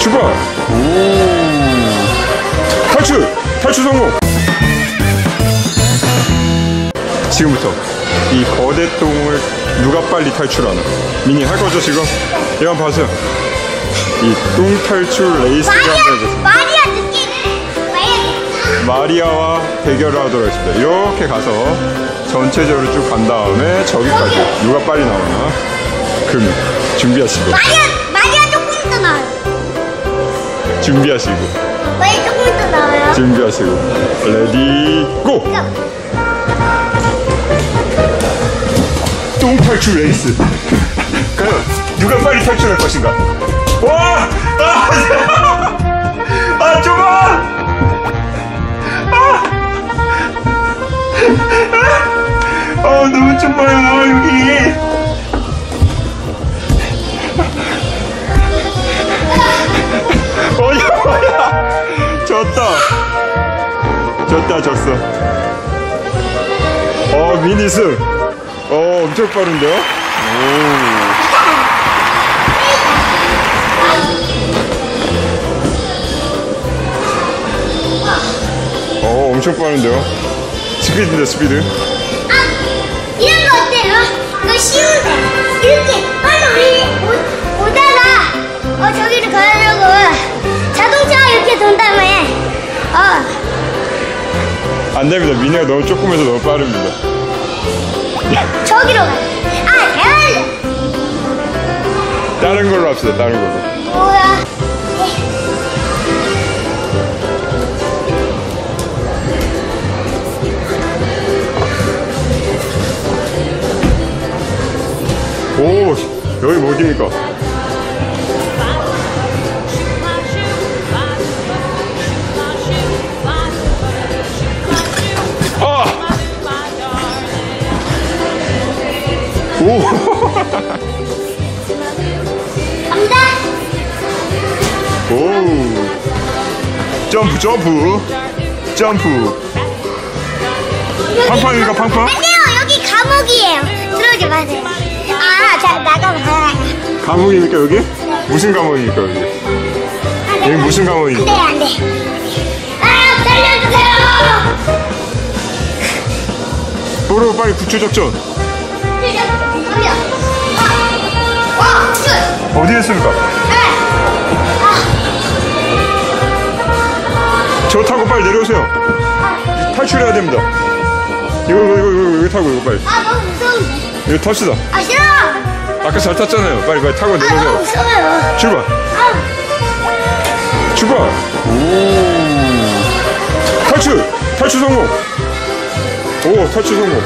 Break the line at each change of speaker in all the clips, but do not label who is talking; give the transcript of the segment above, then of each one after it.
출발! 오! 탈출! 탈출 성공! 지금부터 이 거대 똥을 누가 빨리 탈출하나? 미니 할 거죠 지금? 한번 봐세요. 이 똥 탈출 레이스를 한번 해보세요.
마리아 느낌 마리아
마리아와 대결을 하도록 하겠습니다. 이렇게 가서 전체적으로 쭉 간 다음에 저기까지 누가 빨리 나오나? 그럼 준비하시고
마리아
준비하시고
마리아 조금 있다 나와요
준비하시고 ready go! 똥 탈출 레이스 과연 누가 빨리 탈출할 것인가? 와! 아! 아 좁아! 아! 아 너무 좁아요 여기 졌다 졌다 졌어 어 미니스 어 엄청 빠른데요? 오 어, 엄청 빠른데요? 스피드인데, 스피드.
아 이런 거 어때요? 이거 쉬운데 이렇게 아니 우리 오, 오다가 어 저기를 가려고 자동차 이렇게 돈 다음에
어안 됩니다. 미니가 너무 조금해서 너무 빠릅니다.
저기로 가 아 대박
다른 걸로 합시다, 다른 걸로.
뭐야
오, 여기 뭐 어디입니까? 오!
갑니다
오! 점프, 점프! 점프! 팡팡입니까, 팡팡?
안돼요 여기 감옥이에요 들어오지 마세요 아자 나가봐
감옥입니까, 여기? 무슨 감옥입니까, 여기? 여기 무슨 감옥입니까?
안 돼 안 돼 아 살려주세요
도로 빨리 구출 작전! 어디에 있습니까? 저 타고 빨리 내려오세요. 탈출해야 됩니다. 이거, 이거, 이거, 이거, 타고, 이거 빨리.
아 너무 무서운데
이거 탑시다.
아 싫어
아까 잘 탔잖아요. 빨리, 빨리 타고
아 너무
내려오세요.
무서워요
출발!
아
출발! 오! 탈출! 탈출 성공! 오, 탈출 성공!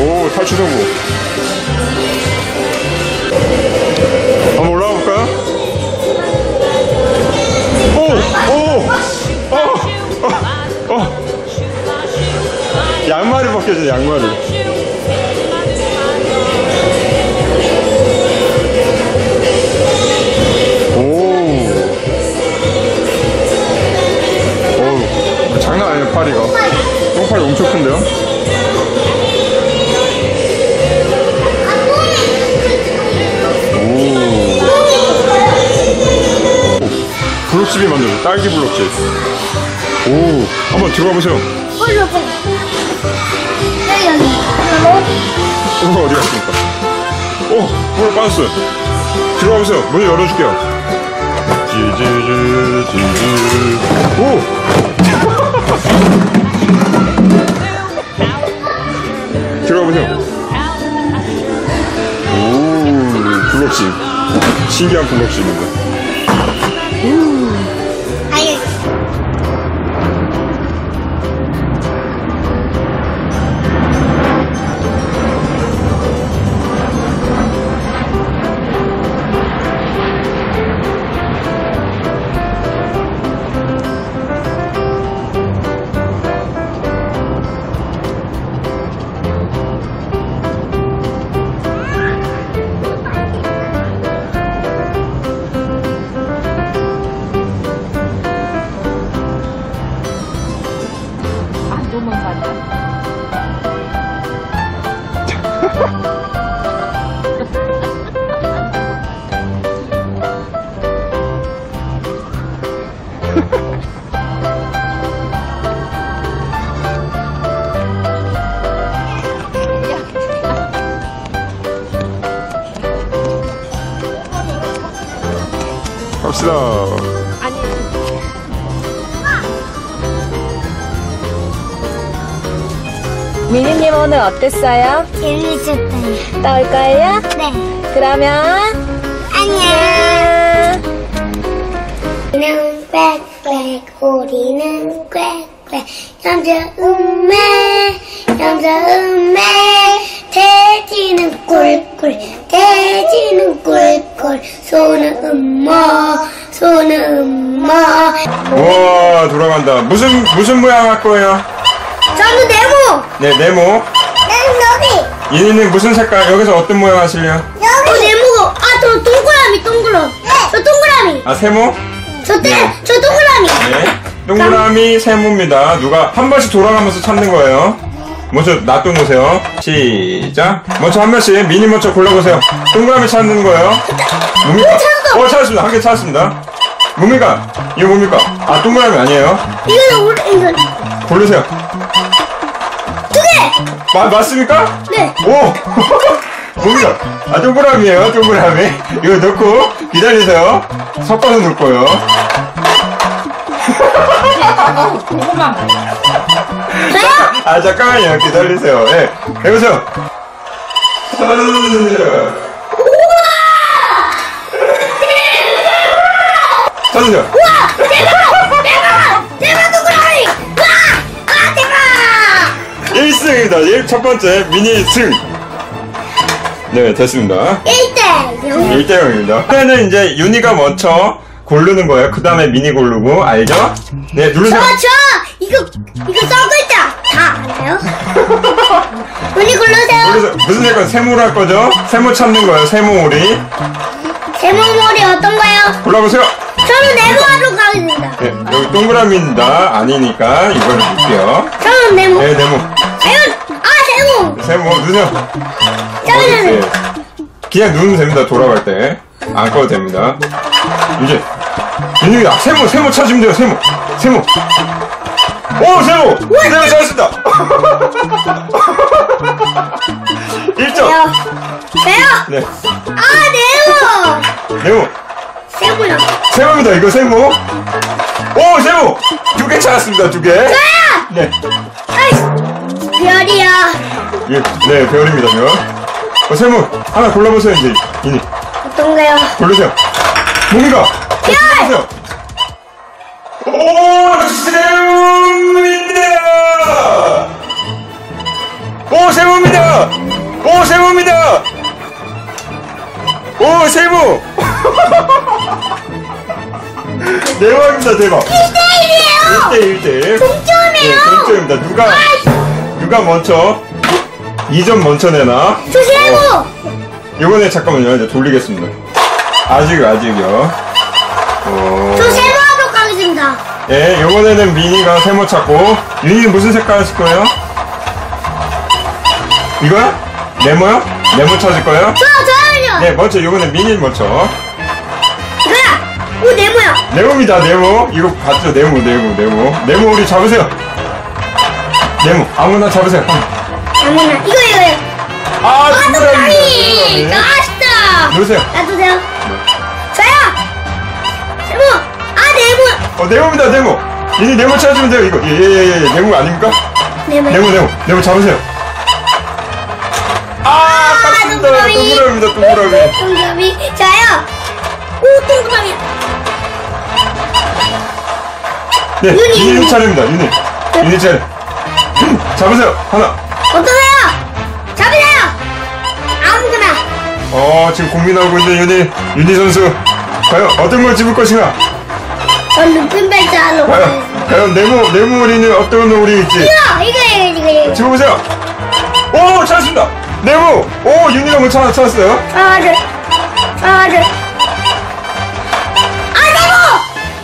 오, 탈출 성공! 벗겨져, 양말이. 오. 오. 장난 아니에요, 파리가. 똥파리 엄청 큰데요? 오. 블록집이 만들어 딸기 블록집. 오. 한번 들어가 보세요.
여기
이거 어디 갔습니까? 오, 문을 빠졌어요. 들어가 보세요. 문 열어줄게요. 지지지, 지지. 오! 들어가 보세요. 오, 블록십. 신기한 블록십입니다. 갑시다.
아니. 미니님 오늘 어땠어요?
재밌었어요.
또올 거예요?
네.
그러면
안녕. 우리는 꽥꽥 우리는 꽥꽥 염자 음메 염자 음메 돼지는 꿀꿀 돼지는 꿀꿀 소는 음모 소는 음모
우와 돌아간다. 무슨 무슨 모양 할 거예요?
저는 네모
네 네모.
난 여기
이니는 무슨 색깔? 여기서 어떤 모양 하실래요?
여기 네모고 아저 동그라미 동그라미 저 동그라미
아 세모?
저, 때,
네.
저 동그라미
네. 동그라미 세모입니다. 누가 한 번씩 돌아가면서 찾는 거예요. 먼저 놔둬놓으세요. 시작. 먼저 한 번씩 미니 먼저 골라보세요. 동그라미 찾는 거예요. 뭡니까? 어 찾았습니다. 한 개 찾았습니다. 뭡니까? 이거 뭡니까? 아 동그라미 아니에요.
이거는 오래 이거
고르세요.
두 개
마, 맞습니까?
네.
오! 뭡니까? 아, 동그라미에요, 동그라미. 이거 넣고 기다리세요. 섞어서 넣을 거예요.
저요
아, 잠깐만요. 기다리세요. 예. 해보세요. 찾으세요.
대박 대박 동그라미 와아 대박
1승입니다. 첫 번째 미니 승. 네, 됐습니다.
1대 0
1대 0입니다. 그때는 이제 윤희가 먼저 고르는 거예요. 그 다음에 미니 고르고, 알죠? 네, 누르세요.
저, 저, 이거, 이거 써
무슨 색깔 세모로 할 거죠? 세모 찾는 거예요. 세모오리.
제목머리 어떤 거요?
골라보세요.
저는 네모하러 가겠습니다.
네, 여기 동그라미입니다. 아니니까 이걸 넣을게요.
저는 네모.
네, 네모.
아유, 아, 네모.
세모 누르세요.
저는
네. 그냥 누르면 됩니다. 돌아갈 때. 안 꺼도 됩니다. 이제 윤희가 세모 세모 찾으면 돼요. 세모 세모. 오 세모 세모 찾았습니다. 1점.
네모. 네모.
네
아, 네모.
네모
세모요.
세모입니다. 이거 세모. 오 세모 두개 찾았습니다. 두 개.
아,
네.
아이씨. 별이야.
예, 네 별입니다. 별. 어, 세모 하나 골라보세요 이제 윤희.
어떤 거요?
고르세요. 뭡니까?
별!
고르세요. 오, 오, 세모! 대박입니다, 대박.
1대1이에요.
1대 1대.
동점이에요.
네, 동점입니다. 누가, 누가 먼저 2점 먼저 내나?
저 세모.
이번에 잠깐만요. 이제 돌리겠습니다. 아직요, 아직요. 어...
저 세모하러 가겠습니다.
예, 이번에는 미니가 세모 찾고, 윤이는 무슨 색깔 하실 거예요? 이거요? 네모요? 네모 찾을 거예요?
저.
네, 먼저 이번엔 미니 먼저.
이거야. 오, 네모야.
네모입니다, 네모. 이거 봤죠? 네모, 네모, 네모. 네모 우리 잡으세요. 네모, 아무나 잡으세요.
아무나. 이거, 이거요.
아,
아, 동그라미!
동그라미.
맛있다!
누르세요.
놔두세요. 저요! 세모! 아, 네모!
어, 네모입니다, 네모. 윤이 네모 찾으면 돼요, 이거. 예, 예, 예, 예. 네모 아닙니까?
네모.
네모 네모 네모 잡으세요
동그라미.
동그라미입니다 동그라미
동그라미. 저요! 오, 동그라미.
네
윤희.
윤희 차례입니다 윤희 윤희 차례 잡으세요 하나
어떠세요? 잡으세요! 아무거나.
어 지금 고민하고 있는 윤희 윤희 선수 과연 어떤 걸 집을 것인가
전 높은 발자로 가겠습니다.
과연 과연 네모 네모 우리는 어떤 우리일지
이거, 이거, 이거, 이거.
집어보세요 오 찾았습니다 네모 오 윤희가 뭐 찾, 찾았어요
하나, 둘. 하나, 둘. 아,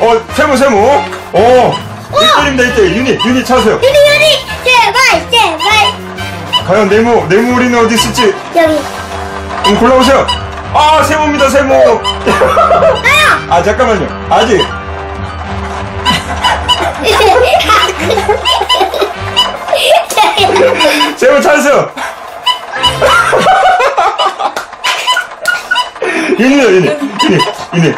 네모!
어 세모 세모 오 1대입니다 1대 윤희 윤희 찾으세요
유리, 유리! 제발, 제발.
과연 네모 네모 우리는 어디 있을지
여기.
음, 골라보세요. 아, 세모입니다, 세모.
나요!
아, 잠깐만요. 아직. 세모 찾으세요. 윤희요, 윤희. 윤희, 윤희.